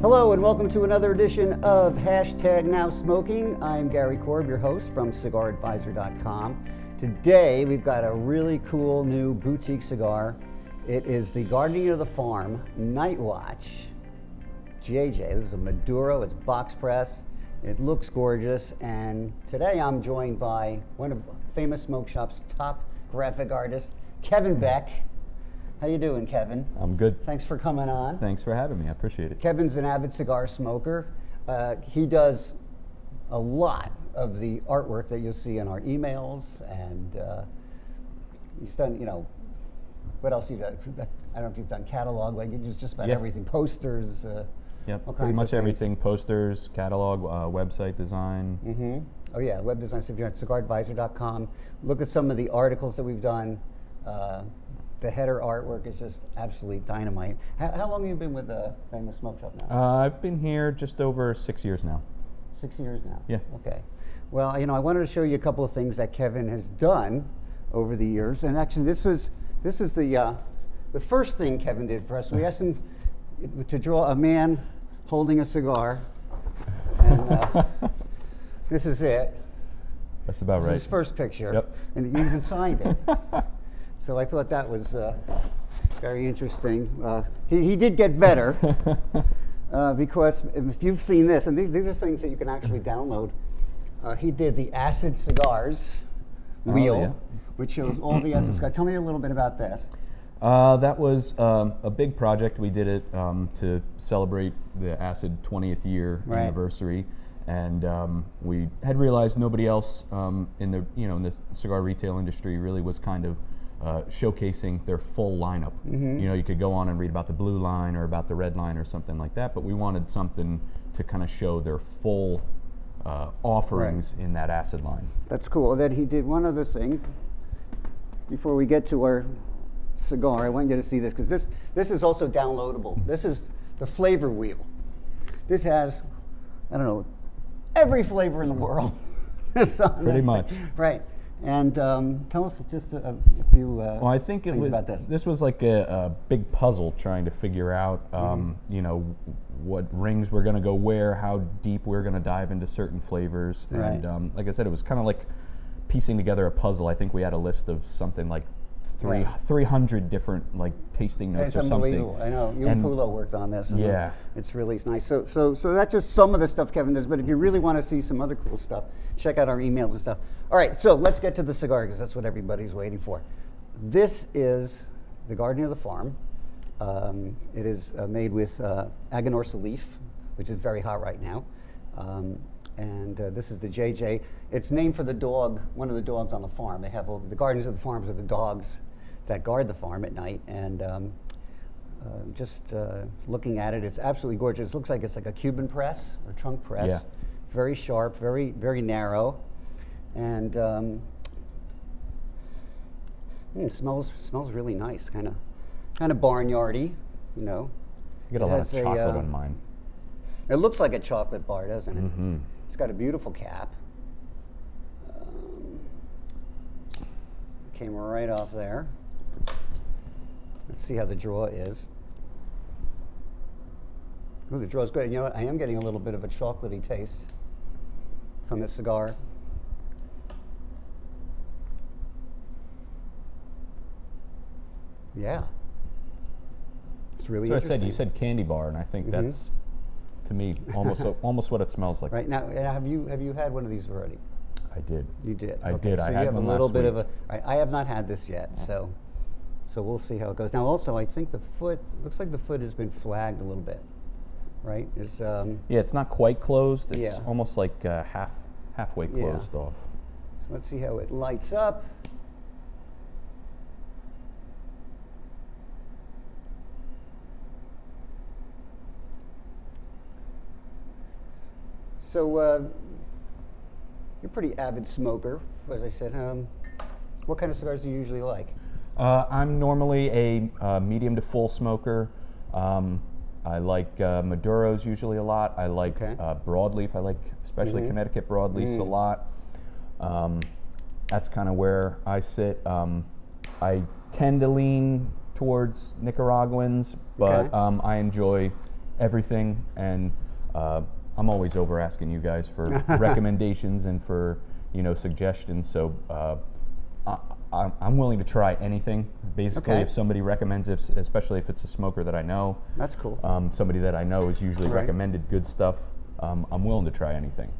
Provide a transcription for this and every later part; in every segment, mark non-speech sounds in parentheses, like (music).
Hello and welcome to another edition of Hashtag Now Smoking. I'm Gary Korb, your host from CigarAdvisor.com. Today we've got a really cool new boutique cigar. It is the Guardian of the Farm Night Watch JJ. This is a Maduro, it's box press. It looks gorgeous and today I'm joined by one of Famous Smoke Shop's top graphic artists, Kevin Beck. How you doing, Kevin? I'm good. Thanks for coming on. Thanks for having me. I appreciate it. Kevin's an avid cigar smoker. Uh, he does a lot of the artwork that you'll see in our emails, and uh, he's done, you know, what else he does? (laughs) I don't know if you've done catalog, like just just about Yep. everything, posters. Uh, Yep. Pretty much everything: posters, catalog, uh, website design. Mm-hmm. Oh yeah, web design. So if you're at cigaradvisor.com, look at some of the articles that we've done. Uh, the header artwork is just absolutely dynamite. How, how long have you been with the famous smoke shop now? Uh, I've been here just over six years now. Six years now. Yeah. Okay. Well, you know, I wanted to show you a couple of things that Kevin has done over the years, and actually, this was this is the uh, the first thing Kevin did for us. We asked him to draw a man holding a cigar, and uh, (laughs) this is it. That's about This right. is his first picture, Yep. and he even signed it. (laughs) so I thought that was uh, very interesting. Uh, he, he did get better (laughs) uh, because if you've seen this, and these, these are things that you can actually download. Uh, he did the acid cigars Oh, wheel, yeah. which shows all the acid cigars. Tell me a little bit about this. Uh, that was um, a big project. We did it um, to celebrate the Acid 20th year Right. anniversary, and um, we had realized nobody else um, in the you know in the cigar retail industry really was kind of uh, showcasing their full lineup. Mm-hmm. You know, you could go on and read about the blue line or about the red line or something like that, but we wanted something to kind of show their full uh, offerings in that acid line. That's cool. Then he did one other thing. Before we get to our cigar, I want you to see this because this this is also downloadable. This is the flavor wheel. This has, I don't know, every flavor in the world. (laughs) Pretty much. thing. Right. And um, tell us just a, a few uh, Well, I think it things was about this. this was like a, a big puzzle trying to figure out, Mm-hmm. um, you know, what rings we're going to go where, how deep we're going to dive into certain flavors, Right. and um, like I said, it was kind of like piecing together a puzzle. I think we had a list of something like three Right. three hundred different like tasting notes It's or unbelievable. something. I know. You and And- Pulo worked on this. and Yeah. It's really nice. So, so, so that's just some of the stuff Kevin does. But if you really want to see some other cool stuff, check out our emails and stuff. All right. So let's get to the cigar because that's what everybody's waiting for. This is the Guardian of the Farm. Um, it is uh, made with uh, Aganorsa leaf, which is very hot right now. Um, and uh, this is the JJ. It's named for the dog, one of the dogs on the farm. They have all the Guardians of the Farms are the dogs that guard the farm at night. And um, uh, just uh, looking at it, it's absolutely gorgeous. It looks like it's like a Cuban press or trunk press. Yeah. Very sharp, very very narrow, and um, mm, smells smells really nice. Kind of kind of barnyardy, you know. You got a It lot of has a, chocolate uh, on mine. It looks like a chocolate bar, doesn't it? hmm It's got a beautiful cap. Um, came right off there. Let's see how the draw is. Ooh, the draw's good. You know what? I am getting a little bit of a chocolatey taste from this cigar. Yeah. It's really So I said you said candy bar, and I think Mhm. that's to me almost almost what it smells like. Right now, and have you have you had one of these already? I did. You did. I okay, did. So I you have a little bit of a. week. Right, I have not had this yet, so so we'll see how it goes. Now, also, I think the foot looks like the foot has been flagged a little bit. Right? There's um. Yeah, it's not quite closed. It's Yeah. almost like uh, half halfway Yeah. closed off. So let's see how it lights up. So uh, you're a pretty avid smoker, as I said. Um, what kind of cigars do you usually like? Uh, I'm normally a uh, medium to full smoker. Um, I like uh, Maduros usually a lot. I like Okay. uh, broadleaf. I like especially Mhm. Connecticut broadleafs a Mm. lot. Um, that's kind of where I sit. Um, I tend to lean towards Nicaraguans, but Okay. um, I enjoy everything, and uh, I'm always over asking you guys for (laughs) recommendations and for you know suggestions. So uh, I, I'm willing to try anything. Basically, Okay. if somebody recommends, it, especially if it's a smoker that I know, That's cool. um, somebody that I know is usually Right. recommended good stuff. Um, I'm willing to try anything.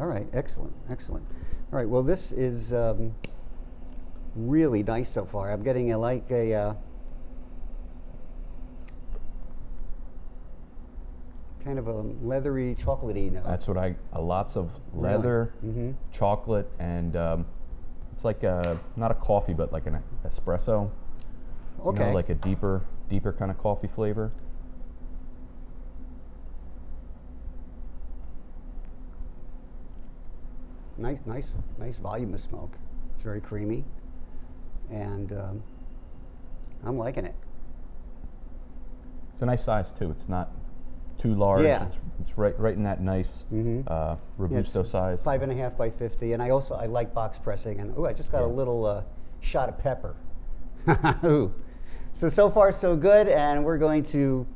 All right, excellent, excellent. All right, well, this is um, really nice so far. I'm getting a, like a uh, kind of a leathery, chocolatey note. That's what I. Uh, lots of Really? leather, hmm chocolate, and um, it's like a not a coffee, but like an espresso. You Okay. know, like a deeper, deeper kind of coffee flavor. nice, nice, nice volume of smoke. It's very creamy, and um, I'm liking it. It's a nice size too. It's not too large. Yeah. It's, it's right, right in that nice Mhm. uh, Yeah, robusto size. Five and a half by fifty, and I also I like box pressing. And oh, I just got a little uh, shot of pepper. (laughs) Ooh. So so far so good, and we're going to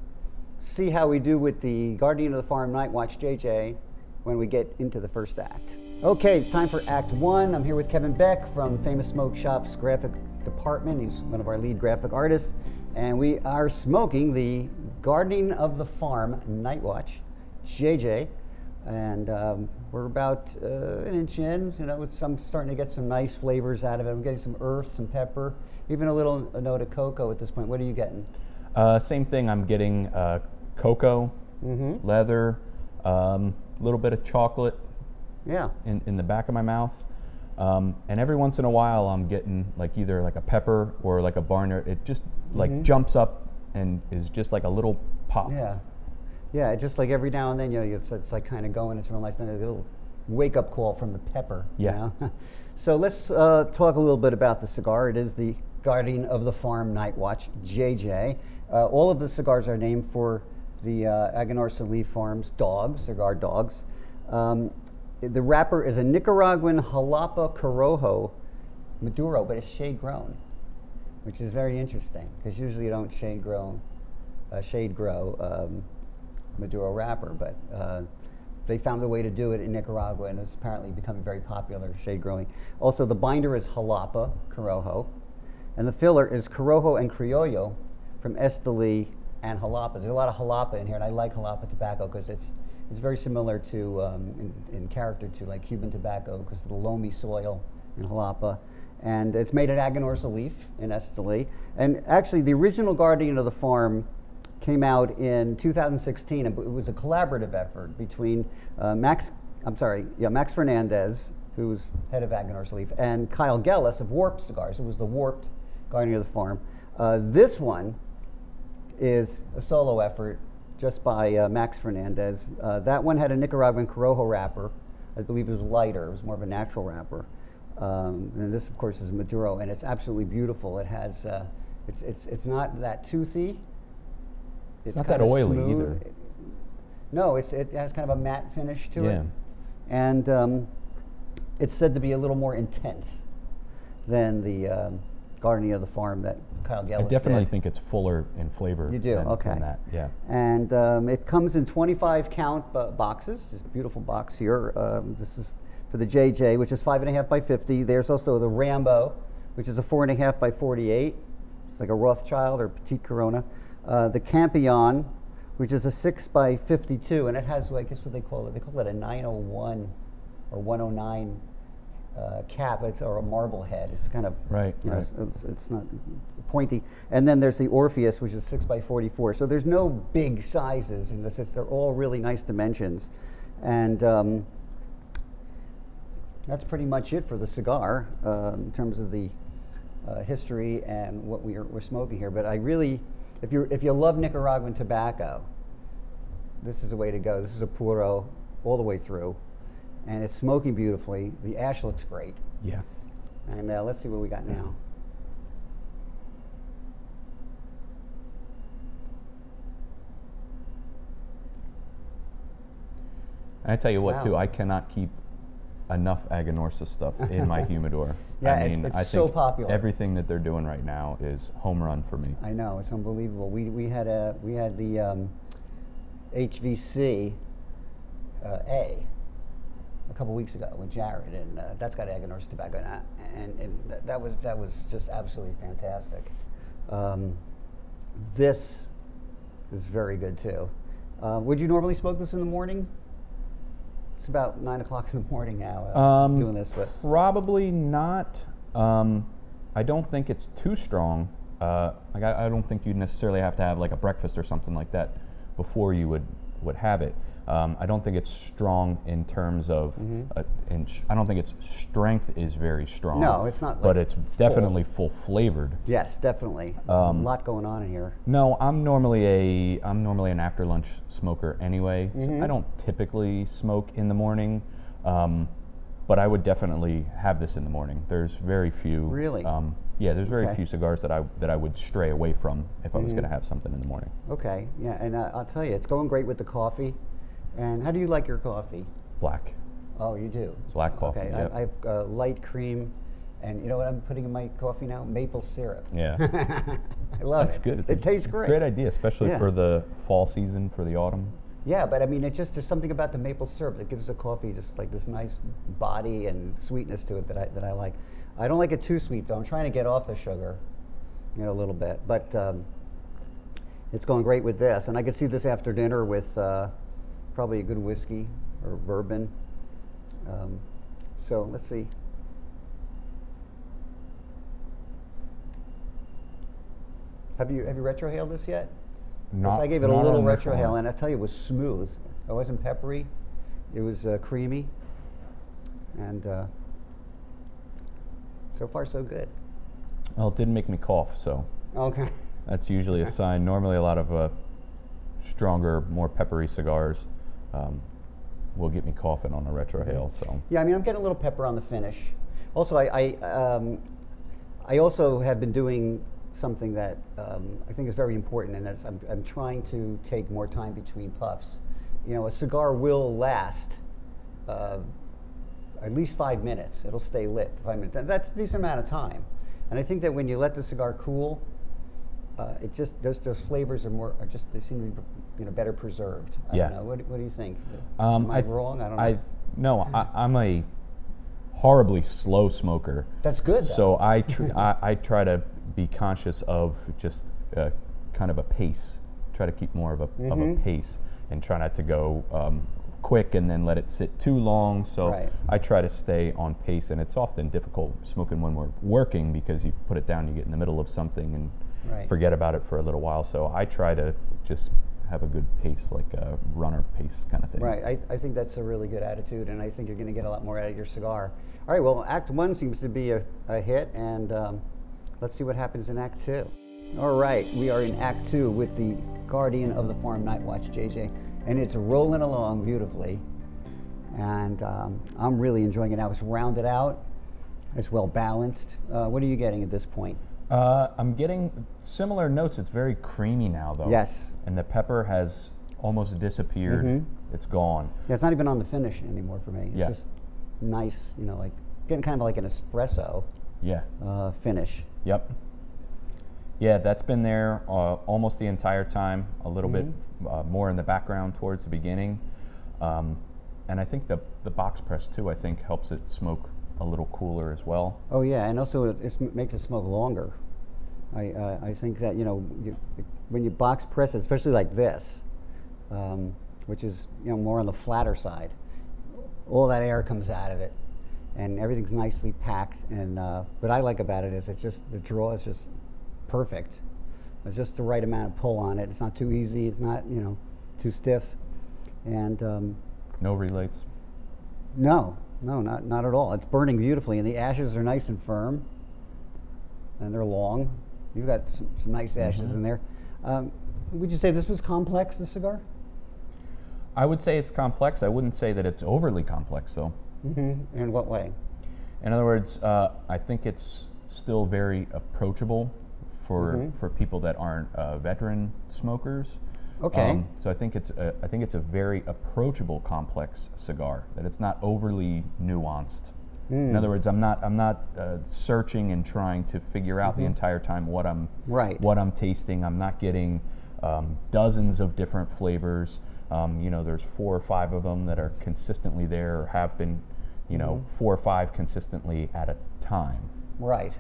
see how we do with the Guardian of the Farm Night Watch JJ when we get into the first act. Okay, it's time for Act One. I'm here with Kevin Beck from Famous Smoke Shop's graphic department. He's one of our lead graphic artists, and we are smoking the Guardian of the Farm Night Watch JJ and um, we're about uh, an inch in. You know, it's, I'm starting to get some nice flavors out of it. I'm getting some earth, some pepper, even a little a note of cocoa at this point. What are you getting? Uh, same thing. I'm getting uh, cocoa, Mm-hmm. leather, a um, little bit of chocolate Yeah. in, in the back of my mouth. Um, and every once in a while, I'm getting like either like a pepper or like a barnyard. It just like Mhm. jumps up and is just like a little pop. Yeah. Yeah. Just like every now and then, you know, it's, it's like kind of going. It's real nice. Then a little wake up call from the pepper. you Yeah. know? (laughs) so let's uh, talk a little bit about the cigar. It is the Guardian of the Farm Night Watch JJ. Uh, all of the cigars are named for the uh, Leaf Farms dogs, cigar dogs. Um, the wrapper is a Nicaraguan Jalapa Corojo Maduro, but it's shade grown, which is very interesting because usually you don't shade grow, uh, shade grow um, Maduro wrapper, but uh, they found a way to do it in Nicaragua, and it's apparently becoming very popular shade growing. Also, the binder is Jalapa Corojo, and the filler is Corojo and Criollo from Esteli and Jalapa. There's a lot of Jalapa in here, and I like Jalapa tobacco because it's it's very similar to um, in, in character to like Cuban tobacco because of the loamy soil in Jalapa. And it's made at Aganorsa Leaf in Esteli. And actually, the original Guardian of the Farm came out in 2016, and it was a collaborative effort between uh, Max, I'm sorry, yeah, Max Fernandez, who's head of Aganorsa Leaf, and Kyle Gellis of Warped Cigars. It was the Warped Guardian of the Farm. Uh, this one is a solo effort just by uh, Max Fernandez. Uh, that one had a Nicaraguan Corojo wrapper. I believe it was lighter. It was more of a natural wrapper. Um, and this, of course, is Maduro, and it's absolutely beautiful. It has, uh, it's, it's, it's not that toothy. It's, not kinda that oily smooth. either. No, it's, it has kind of a matte finish to it. Yeah. And um, it's said to be a little more intense than the um, Guardian of the Farm that Kyle Gellis I definitely did. think it's fuller in flavor. You do, than, okay. Than that. Yeah. And um, it comes in 25 count bo- boxes. This beautiful box here. Um, this is for the JJ, which is five and a half by 50. There's also the Rambo, which is a four and a half by 48. It's like a Rothschild or Petite Corona. Uh, the Campion, which is a six by 52, and it has, I guess, what they call it. They call it a 901 or 109 uh, cap. It's or a marble head. It's kind of Right, You know, right. it's, it's, not pointy. And then there's the Orpheus, which is 6 by 44. So there's no big sizes in this. It's, they're all really nice dimensions. And um, that's pretty much it for the cigar uh, in terms of the uh, history and what we are, we're smoking here. But I really, if, you if you love Nicaraguan tobacco, this is the way to go. This is a puro all the way through. And it's smoking beautifully. The ash looks great. Yeah. And uh, let's see what we got now. And I tell you what, Wow. too, I cannot keep enough Aganorsa stuff in my (laughs) humidor. Yeah, I it's- mean, it's I so popular. Everything that they're doing right now is home run for me. I know it's unbelievable. We we had a we had the um, HVC uh, A a couple weeks ago with Jared, and uh, that's got Aganorsa tobacco in it, and and that, that was that was just absolutely fantastic. Um, this is very good too. Uh, would you normally smoke this in the morning? It's about nine o'clock in the morning now. Uh, Um, doing this, but Probably not. Um, I don't think it's too strong. Uh, like I, I don't think you'd necessarily have to have like a breakfast or something like that before you would would have it. Um, I don't think it's strong in terms of. Mm-hmm. Uh, in sh- I don't think its strength is very strong. No, it's not, But like, it's definitely full flavored. yes, definitely. Um, a lot going on in here. No, I'm normally a I'm normally an after lunch smoker anyway. Mm-hmm. I don't typically smoke in the morning, um, but I would definitely have this in the morning. There's very few. Really? Um, yeah, there's very Okay. Mm-hmm. few cigars that I that I would stray away from if I was going to have something in the morning. Okay, yeah, and uh, I'll tell you, it's going great with the coffee. And how do you like your coffee? Black. Oh, you do. Black coffee, Okay, yep. I, I have uh, light cream, and you know what I'm putting in my coffee now? Maple syrup. Yeah. (laughs) I love That's it. good. It's it a tastes great. Great idea, especially Yeah. for the fall season, for the autumn. Yeah, but I mean, it just there's something about the maple syrup that gives the coffee just like this nice body and sweetness to it that I that I like. I don't like it too sweet though. I'm trying to get off the sugar, you know, a little bit. But um, it's going great with this, and I could see this after dinner with uh, probably a good whiskey or bourbon. Um, so let's see. Have you have you retrohaled this yet? Not- I gave it a little retrohale, and I tell you, it was smooth. It wasn't peppery. It was uh, creamy, and uh, so far so good. Well, it didn't make me cough, so Okay. That's usually a sign. Normally, a lot of uh, stronger, more peppery cigars um, will get me coughing on a retrohale. So Yeah, I mean, I'm getting a little pepper on the finish. Also, I I, um, I also have been doing something that um, I think is very important, and that's I'm, I'm trying to take more time between puffs. You know, a cigar will last uh, at least five minutes. It'll stay lit for five minutes. That's a decent amount of time. And I think that when you let the cigar cool, uh, it just those those flavors are more are just they seem to be you know better preserved. I Yeah. don't know. What, what do you think? um, Am I, wrong? I don't know. I no, I, I'm a horribly slow smoker. That's good, though. So I, tr- I I try to be conscious of just uh, kind of a pace. Try to keep more of a of a Mm-hmm. pace and try not to go um, quick and then let it sit too long. So Right. I try to stay on pace, and it's often difficult smoking when we're working because you put it down, you get in the middle of something and Right. forget about it for a little while. So I try to just have a good pace, like a runner pace kind of thing. Right. I, I think that's a really good attitude, and I think you're going to get a lot more out of your cigar. All right. Well, Act One seems to be a, a hit, and um, let's see what happens in Act Two. All right. We are in Act Two with the Guardian of the Farm Night Watch, JJ, and it's rolling along beautifully. And um, I'm really enjoying it now. It's rounded out. It's well balanced. Uh, what are you getting at this point? Uh, I'm getting similar notes. It's very creamy now, though. Yes. And the pepper has almost disappeared. Mhm. It's gone. Yeah, it's not even on the finish anymore for me. It's Yeah. just nice, you know, like getting kind of like an espresso Yeah. uh, finish. Yep. Yeah, that's been there uh, almost the entire time. A little bit uh, more in the background towards the beginning, um, and I think the the box press too. I think helps it smoke a little cooler as well. Oh yeah, and also it, it makes it smoke longer. I uh, I think that you know you, when you box press it, especially like this, um, which is you know more on the flatter side, all that air comes out of it, and everything's nicely packed. And uh, what I like about it is it's just the draw is just perfect. It's just the right amount of pull on it. It's not too easy. It's not you know too stiff, and um, No relates. no, no, not, not at all. It's burning beautifully, and the ashes are nice and firm, and they're long. You've got some, some nice ashes in there. Um, would you say this was complex, the cigar? I would say it's complex. I wouldn't say that it's overly complex, though. Mm-hmm. In what way? In other words, uh, I think it's still very approachable for Mhm. for people that aren't uh, veteran smokers. Okay. so I think it's a, I think it's a very approachable complex cigar. That it's not overly nuanced. In Hmm. other words, I'm not I'm not uh, searching and trying to figure out the entire time what I'm Mm-hmm. Right. what I'm tasting. I'm not getting um, dozens of different flavors. Um, you know, there's four or five of them that are consistently there or have been, you know, Mm-hmm. four or five consistently at a time. Right.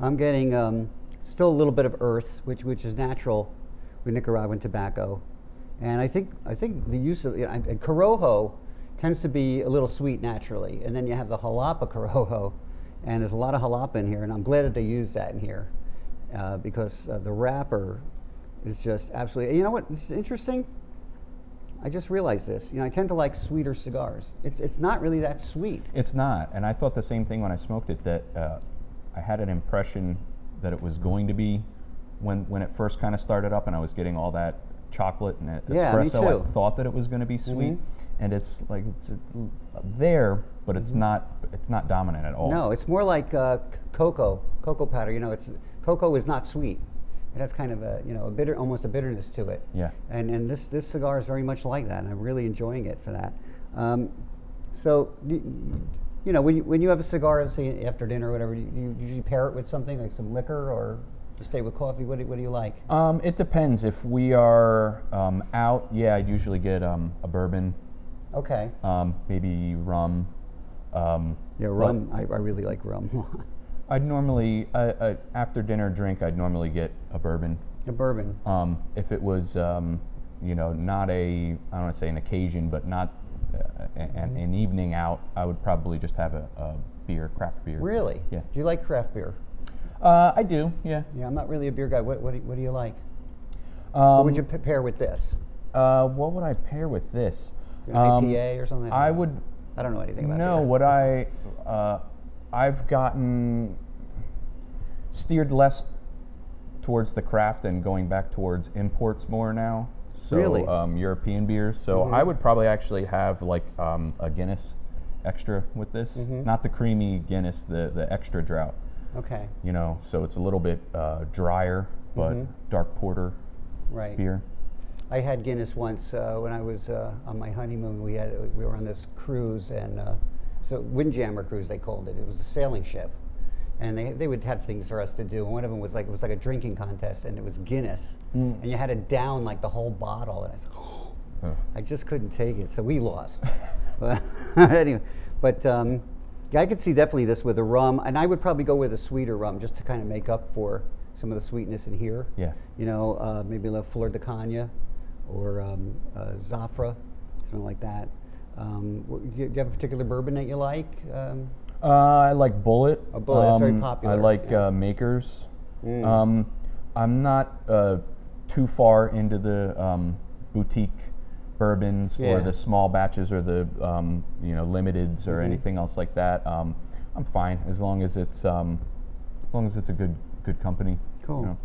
I'm getting um, still a little bit of earth, which which is natural with Nicaraguan tobacco, and I think I think the use of you know, and Corojo tends to be a little sweet naturally, and then you have the jalapa Corojo, and there's a lot of jalapa in here, and I'm glad that they use that in here uh, because uh, the wrapper is just absolutely. You know what? It's interesting. I just realized this. You know, I tend to like sweeter cigars. It's it's not really that sweet. It's not, and I thought the same thing when I smoked it. That uh, I had an impression that it was going to be when when it first kind of started up, and I was getting all that chocolate and Yeah, espresso. I thought that it was going to be sweet, Mhm. and it's like it's, it's there, but it's not it's not dominant at all. Mm-hmm. No, it's more like uh, cocoa, cocoa powder. You know, it's cocoa is not sweet. It has kind of a you know a bitter, almost a bitterness to it. Yeah. And and this this cigar is very much like that, and I'm really enjoying it for that. Um, so. y- You know, when you, when you have a cigar, say after dinner or whatever, you, you usually pair it with something like some liquor, or you stay with coffee. What do, what do you like? Um, it depends. If we are um, out, yeah, I'd usually get um, a bourbon, Okay. um, maybe rum. Um, Yeah, rum. I, I really like rum. (laughs) I'd normally uh, uh, after dinner drink. I'd normally get a bourbon. a bourbon. Um, if it was, um, you know, not a, I don't want to say an occasion, but not uh, an, an evening out, I would probably just have a, a beer, craft beer. Really? Yeah. Do you like craft beer? Uh, I do, yeah. Yeah, I'm not really a beer guy. What what do, what do you like? Um, what would you pair with this? Uh, what would I pair with this? An Um, IPA or something? I know. would. I don't know anything about it. No, beer. what I, uh, I've gotten steered less towards the craft and going back towards imports more now. So Really? um, European beers. So Mhm. I would probably actually have like um, a Guinness extra with this, Mhm. not the creamy Guinness, the the extra drought. Okay, You know, so it's a little bit uh, drier, but Mhm. dark porter right. beer. I had Guinness once uh, when I was uh, on my honeymoon. We had we were on this cruise and uh, so Windjammer cruise they called it. It was a sailing ship, and they they would have things for us to do. And one of them was like it was like a drinking contest, and it was Guinness, Mm. and you had to down like the whole bottle. And I said, oh, Ugh. I just couldn't take it, so we lost. (laughs) (laughs) but anyway, but um, yeah, I could see definitely this with a rum, and I would probably go with a sweeter rum just to kind of make up for some of the sweetness in here. Yeah. You know, uh, maybe a little Flor de Caña or um, uh, Zafra, something like that. Um, do, you, have a particular bourbon that you like? Um, Uh, I like Bulleit. Oh, Bulleit, that's very Um, popular, I like yeah. uh, Makers. Mm. Um, I'm not uh, too far into the um, boutique bourbons Yeah. or the small batches or the um, you know limiteds or Mhm. anything else like that. Um, I'm fine as long as it's um, as long as it's a good good company. you Cool. know.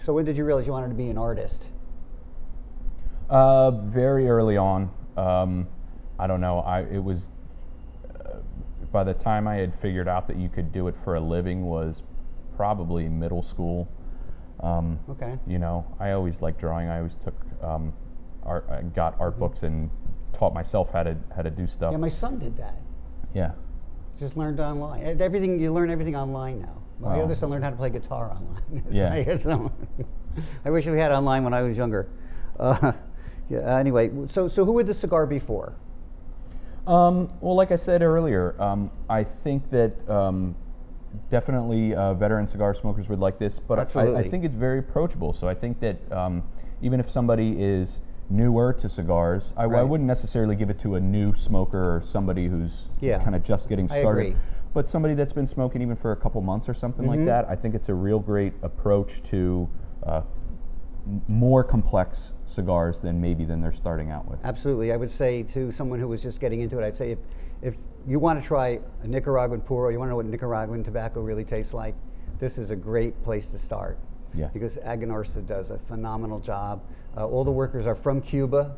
so when did you realize you wanted to be an artist? Uh, very early on. Um, I don't know. I it was uh, by the time I had figured out that you could do it for a living was probably middle school. Um, Okay. You know, I always liked drawing. I always took um, art. I got art books and taught myself how to how to do stuff. Yeah, my son did that. yeah. Just learned online. Everything you learn everything online now. My Wow. other son learned how to play guitar online. (laughs) Yeah. I (laughs) I wish we had online when I was younger. Uh, (laughs) yeah. Anyway, so so who would the cigar be for? Um, well, like I said earlier, um, I think that um, definitely uh, veteran cigar smokers would like this, but I, I think it's very approachable. So I think that um, even if somebody is newer to cigars, I, I wouldn't necessarily give it to a new smoker or somebody who's Yeah. kind of just getting started. But somebody that's been smoking even for a couple months or something Mhm. like that, I think it's a real great approach to uh, m- more complex cigars than maybe than they're starting out with. Absolutely. I would say to someone who was just getting into it, I'd say if, if you want to try a Nicaraguan puro, you want to know what Nicaraguan tobacco really tastes like, this is a great place to start. Yeah. Because Aganorsa does a phenomenal job. Uh, all the workers are from Cuba.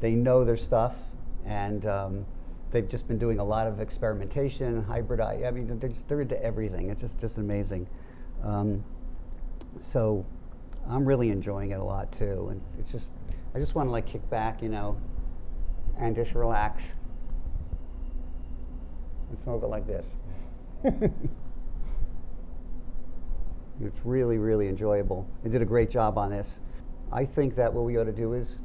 They know their stuff. And um, they've just been doing a lot of experimentation, hybrid. I mean, they're, just, they're into everything. It's just, just amazing. Um, so I'm really enjoying it a lot too. And it's just, I just want to like kick back, you know, and just relax smoke it like this. (laughs) it's really, really enjoyable. They did a great job on this. I think that what we ought to do is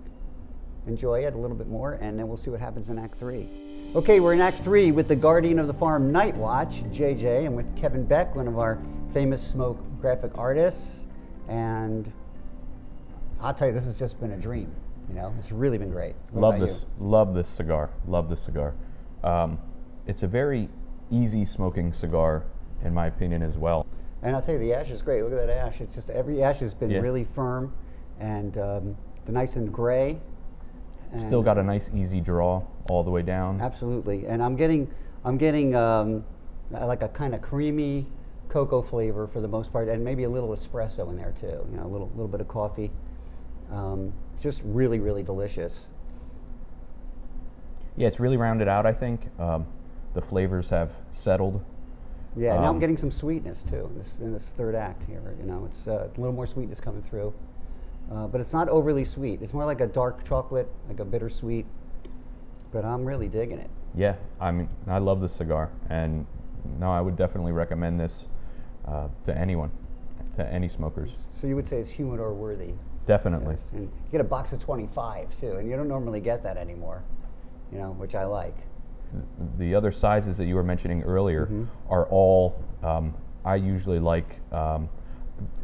enjoy it a little bit more, and then we'll see what happens in Act Three. Okay, we're in Act Three with the Guardian of the Farm Night Watch, JJ, and with Kevin Beck, one of our famous smoke graphic artists. And I'll tell you, this has just been a dream. You know, it's really been great. What love this. you? Love this cigar. Love this cigar. Um, it's a very easy smoking cigar, in my opinion, as well. And I'll tell you, the ash is great. Look at that ash. It's just every ash has been Yeah. really firm, and um, the nice and gray. Still got a nice easy draw all the way down. Absolutely, and I'm getting, I'm getting um, like a kind of creamy cocoa flavor for the most part, and maybe a little espresso in there too. You know, a little, little bit of coffee. Um, just really, really delicious. Yeah, it's really rounded out. I think um, the flavors have settled. Yeah, now I'm Um, getting some sweetness too in this, in this third act here. You know, it's uh, a little more sweetness coming through, uh, but it's not overly sweet. It's more like a dark chocolate, like a bittersweet. But I'm really digging it. Yeah, I mean, I love this cigar, and no, I would definitely recommend this uh, to anyone, to any smokers. So you would say it's humidor worthy. Definitely. Yes, And you get a box of 25 too, and you don't normally get that anymore, you know, which I like. The other sizes that you were mentioning earlier Mm-hmm. are all. Um, I usually like. Um,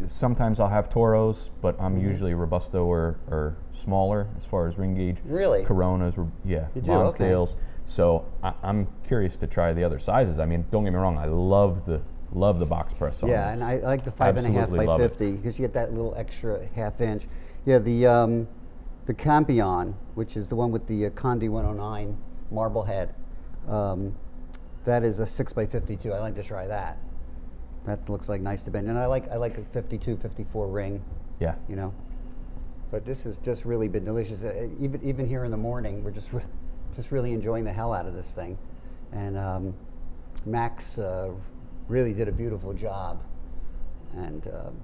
sometimes I'll have Toros, but I'm Mm-hmm. usually Robusto or, or smaller as far as ring gauge. Really? Coronas, Ro- yeah, You do? Okay. So I, I'm curious to try the other sizes. I mean, don't get me wrong, I love the love the box press on Yeah, and I like the five and a half Absolutely by. 50 because you get that little extra half inch. Yeah, the um, the Campion, which is the one with the uh, Condi 109 marble head, um, that is a six by 52. I like to try that. That looks like nice to bend, and I like I like a 52, 54 ring. yeah. you know. But this has just really been delicious. Uh, even even here in the morning, we're just re- (laughs) just really enjoying the hell out of this thing. And um, Max uh, really did a beautiful job. And um,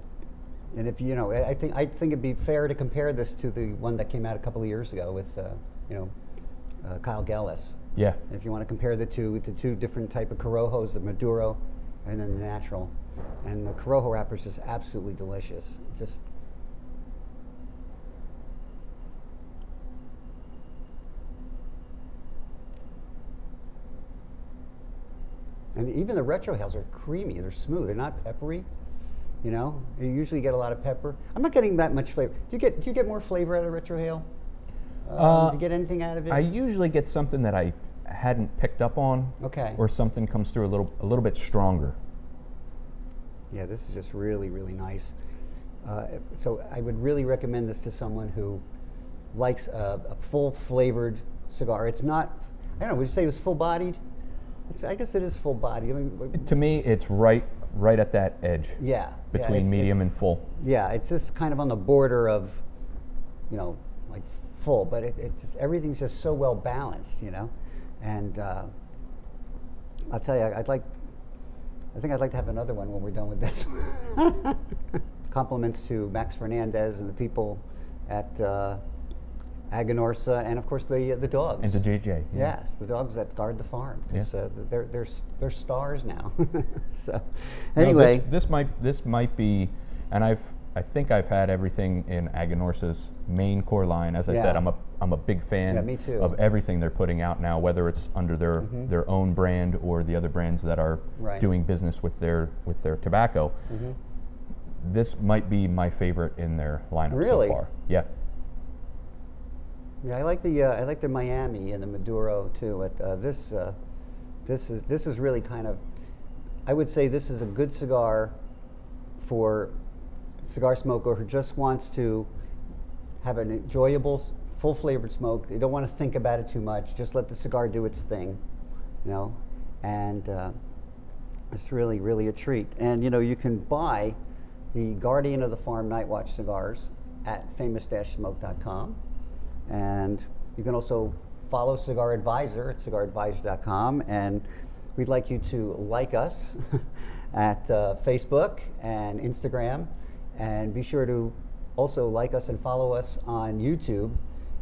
and if you know, I I think I think it'd be fair to compare this to the one that came out a couple of years ago with uh, you know uh, Kyle Gellis. Yeah. If you want to compare the two, the two different type of Corojos, the Maduro and then the natural. And the Corojo wrapper is just absolutely delicious. Just and even the retro retrohales are creamy. They're smooth. They're not peppery. You know, you usually get a lot of pepper. I'm not getting that much flavor. Do you get do you get more flavor out of retrohale? Um, Uh, do you get anything out of it? I usually get something that I hadn't picked up on. Okay. Or something comes through a little a little bit stronger. Yeah, this is just really, really nice. Uh, so I would really recommend this to someone who likes a, a full flavored cigar. It's not, I don't know, would you say it was full bodied? I guess it is full bodied. I mean, To me, it's right right at that edge yeah. yeah, between it- medium and full. yeah, it's just kind of on the border of, you know, like full, but it, it just everything's just so well balanced, you know. And uh, I'll tell you, I'd like, I think I'd like to have another one when we're done with this. (laughs) Compliments to Max Fernandez and the people at uh, Aganorsa, and of course the uh, the dogs. And to JJ. yeah. Yes, the dogs that guard the farm. Yeah. uh, they're, they're, they're stars now. (laughs) so, No, anyway. this, this might this might be, and I've I think I've had everything in Aganorsa's main core line. As I said, I'm a I'm a big fan Yeah, me too. of everything they're putting out now, whether it's under their their own brand or the other brands that are Right. doing business with their with their tobacco. This might be my favorite in their lineup Really? so far. Yeah. Yeah, I like the uh, I like the Miami and the Maduro too. But uh, this uh, this is this is really kind of I would say this is a good cigar for cigar smoker who just wants to have an enjoyable, full flavored smoke. They don't want to think about it too much. Just let the cigar do its thing, you know. And uh, it's really really a treat. And you know you can buy the Guardian of the Farm Night Watch cigars at famous-smoke.com. And you can also follow Cigar Advisor at cigaradvisor.com. And we'd like you to like us (laughs) at uh, Facebook and Instagram And be sure to also like us and follow us on YouTube.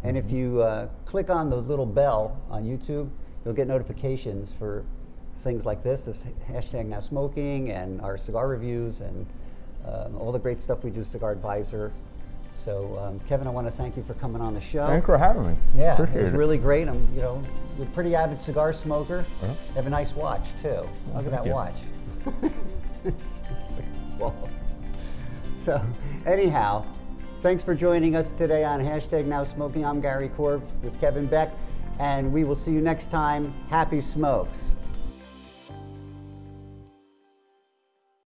And if you uh, click on the little bell on YouTube, you'll get notifications for things like this, this hashtag now smoking and our cigar reviews and um, all the great stuff we do, Cigar Advisor. So, um, Kevin, I want to thank you for coming on the show. Thanks for having me. Yeah, Appreciate it was it. really great. I'm, you know, you're a pretty avid cigar smoker. Uh-huh. You have a nice watch too. Look at that you. watch. (laughs) Whoa. (laughs) (laughs) So, anyhow, thanks for joining us today on hashtag Now Smoking. I'm Gary Korb with Kevin Beck, and we will see you next time. Happy smokes.